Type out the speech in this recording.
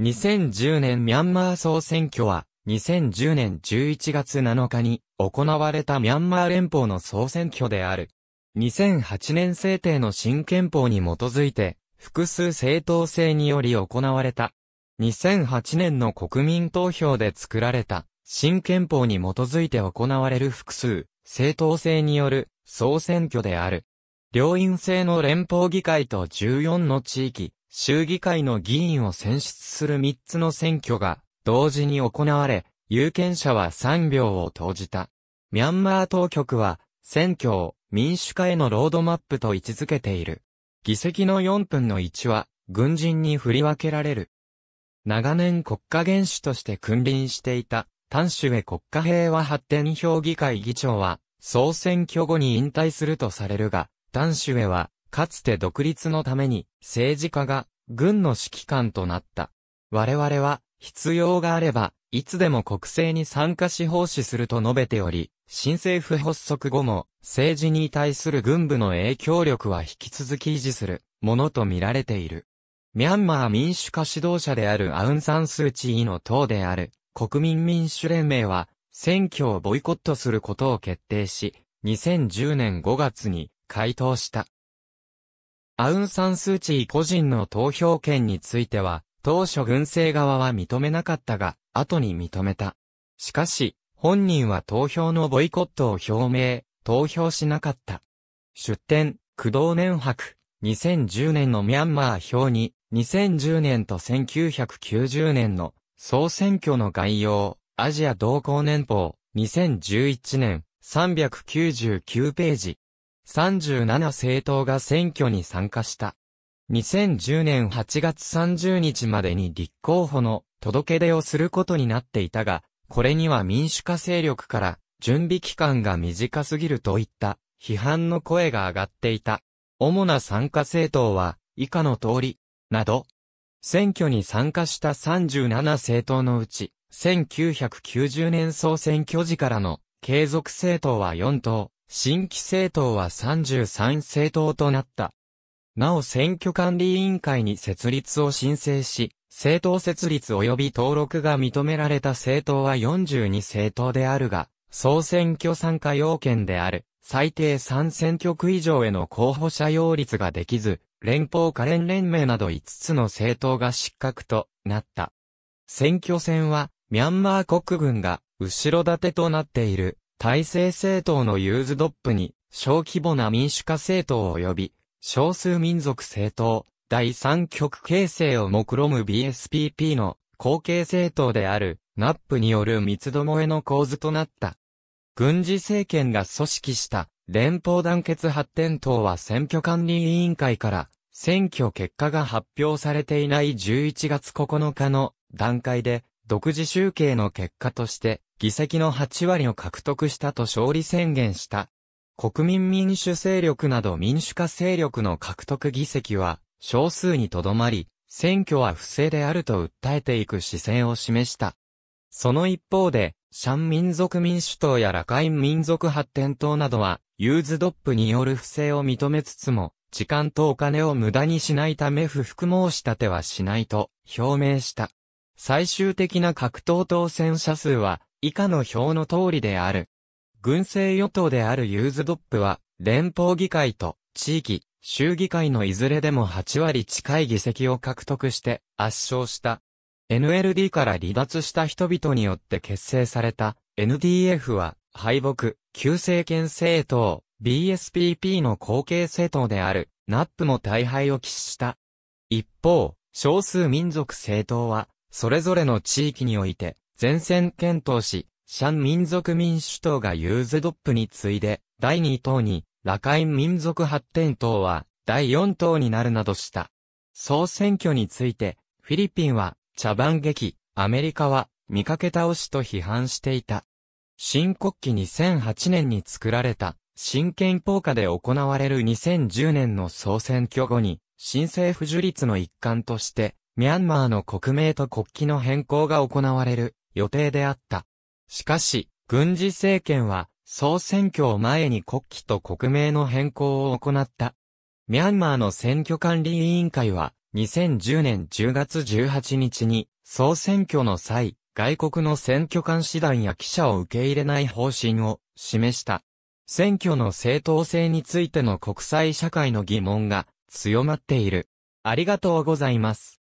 2010年ミャンマー総選挙は、2010年11月7日に行われたミャンマー連邦の総選挙である。2008年制定の新憲法に基づいて、複数正当性により行われた。2008年の国民投票で作られた新憲法に基づいて行われる複数正当性による総選挙である。両院制の連邦議会と14の地域、州議会の議員を選出する3つの選挙が同時に行われ、有権者は3票を投じた。ミャンマー当局は選挙を民主化へのロードマップと位置づけている。議席の4分の1は軍人に振り分けられる。長年国家元首として君臨していた、丹主へ国家平和発展評議会議長は、総選挙後に引退するとされるが、丹主へは、かつて独立のために、政治家が、軍の指揮官となった。我々は、必要があれば、いつでも国政に参加し奉仕すると述べており、新政府発足後も、政治に対する軍部の影響力は引き続き維持するものと見られている。ミャンマー民主化指導者であるアウンサンスーチーの党である国民民主連盟は選挙をボイコットすることを決定し、2010年5月に回答した。アウンサンスーチー個人の投票権については、当初軍政側は認めなかったが、後に認めた。しかし、本人は投票のボイコットを表明、投票しなかった。出展、駆動年博、2010年のミャンマー表に、2010年と1990年の総選挙の概要、アジア同行年報、2011年、399ページ。37政党が選挙に参加した。2010年8月30日までに立候補の届け出をすることになっていたが、これには民主化勢力から準備期間が短すぎるといった批判の声が上がっていた。主な参加政党は以下の通り、など、選挙に参加した37政党のうち、1990年総選挙時からの継続政党は4党、新規政党は33政党となった。なお選挙管理委員会に設立を申請し、政党設立及び登録が認められた政党は42政党であるが、総選挙参加要件である、最低3選挙区以上への候補者擁立ができず、連邦可連連盟など5つの政党が失格となった。選挙戦は、ミャンマー国軍が後ろ盾となっている、体制政党のユーズドップに、小規模な民主化政党及び、少数民族政党、第三極形成を目論む BSPP の後継政党である、ナップによる三つどもえの構図となった。軍事政権が組織した連邦団結発展党は選挙管理委員会から選挙結果が発表されていない11月9日の段階で独自集計の結果として議席の8割を獲得したと勝利宣言した。国民民主勢力など民主化勢力の獲得議席は少数にとどまり、選挙は不正であると訴えていく姿勢を示した。その一方で、シャン民族民主党やラカイン民族発展党などは、ユーズドップによる不正を認めつつも、時間とお金を無駄にしないため不服申し立てはしないと表明した。最終的な各党当選者数は以下の表の通りである。軍政与党であるユーズドップは、連邦議会と地域、州議会のいずれでも8割近い議席を獲得して圧勝した。NLD から離脱した人々によって結成された NDF は敗北、旧政権政党 BSPP の後継政党である NAP も大敗を喫した。一方、少数民族政党はそれぞれの地域において善戦健闘し、シャン民族民主党がユーズドップに次いで、第2党に、ラカイン民族発展党は、第4党になるなどした。総選挙について、フィリピンは、茶番劇、アメリカは、見かけ倒しと批判していた。新国旗2008年に作られた、新憲法下で行われる2010年の総選挙後に、新政府樹立の一環として、ミャンマーの国名と国旗の変更が行われる予定であった。しかし、軍事政権は、総選挙を前に国旗と国名の変更を行った。ミャンマーの選挙管理委員会は、2010年10月18日に総選挙の際、外国の選挙監視団や記者を受け入れない方針を示した。選挙の正当性についての国際社会の疑問が強まっている。ありがとうございます。